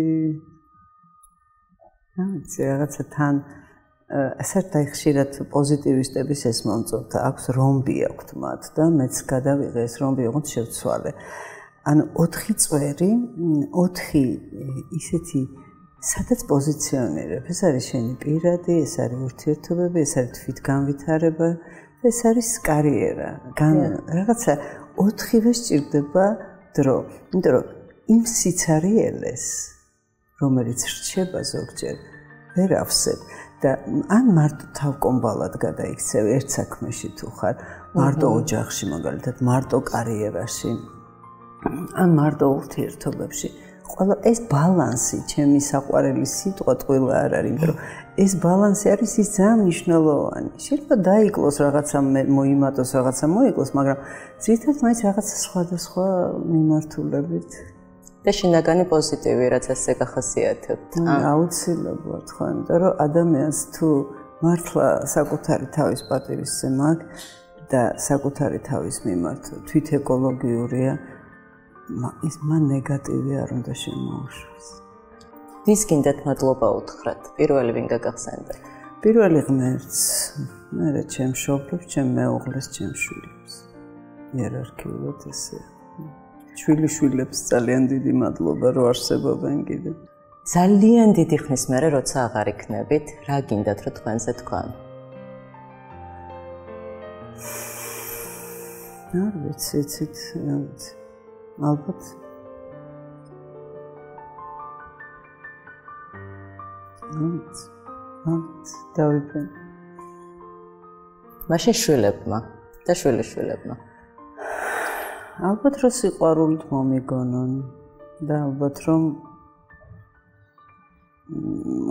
აი, რაღაცა თან ასეთ დაიხშირად პოზიტივისტების ეს მომწონთ, აქვს რომბი აქვთ მათ და მეც გადავიღე ეს რომბი ოღონდ შევცვალე. ანუ 4 წვერი, 4 ისეთი სადაც პოზიციონირებ, ეს არის შენი პირადი, ეს არის ურთიერთობები, ეს არის თვითგანვითარება, ეს არის კარიერა. გან რაღაცა 4-ვე სჭირდება დრო. იმიტომ რომ იმ სიცარიელეს, რომელიც რჩება ზოგჯერ, ვერ ავსებ და ან მარტო თავკომბალად გადაიქცევ ერთ საქმეში თუ ხარ, მარტო ოჯახში მაგალითად, მარტო კარიერაში, ან მარტო ურთიერთობებში. ყველა ეს ბალანსი, ჩემი საყვარელი სიტყვა ტყუილა არ არის, იმიტომ რომ ეს ბალანსი არის ის ძალიან მნიშვნელოვანი. შეიძლება დაიკლოს რაღაცა მოიმატოს, რაღაცა მოიკლოს, მაგრამ ზუსტად მაინც რაღაცა სხვადასხვა მიმართულებით და შინაგანი პოზიტივი რაც ასე გახასიათებთ. აუცილებლად ხო, იმიტომ რომ ადამიანს თუ მართლა საკუთარი თავის პატივისცემა აქვს და საკუთარი თავის მიმართ თვითეკოლოგიურია, ის მან ნეგატივი არ უნდა შემოუშვას. ვის გინდათ მადლობა უთხრათ? პირველი ვინ გაგახსენდა? პირველი ღმერთს, მე რა ჩემ შობლებს, ჩემ მეუღლეს, ჩემ შვილებს. იერარქიულად ესე. შვილი შვილებს ძალიან დიდი მადლობა რომ არსებობენ კიდე. ძალიან დიდი ხნის მერე როცა აღარ იქნებით, რა გინდათ რომ თქვენზე თქვან? არ ვიცი, ეცით, რა ვიცი. ალბათ. ამც ამც დავიფენ მაშინ შვილებმა და შვილიშვილებმა ალბათ რომ სიყვარულით მომიგონონ და ალბათ რომ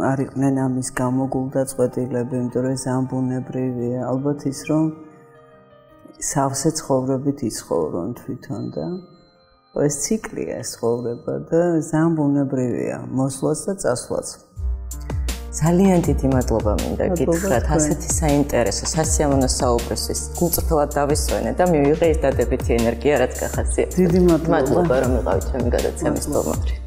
არიყვნენ ამის გამო გულდაწყვეტილები, იმიტომ რომ ეს ამბუნებრივია. ალბათ ის რომ სავსე ცხოვრებით იცხოვრონ თვითონ და ეს ციკლია ცხოვრება და ძალიან ბუნებრივია მოსვლაც და წასვლაც. ძალიან დიდი მადლობა მინდა გითხრათ ასეთი საინტერესო სასიამოვნო საუბრისთვის. გულწრფელად დავისვენე და მივიღე ეს დადებითი ენერგია რაც გახასიათებს. დიდი მადლობა. რომ იყავით ჩემი გადაცემის სტუმარი.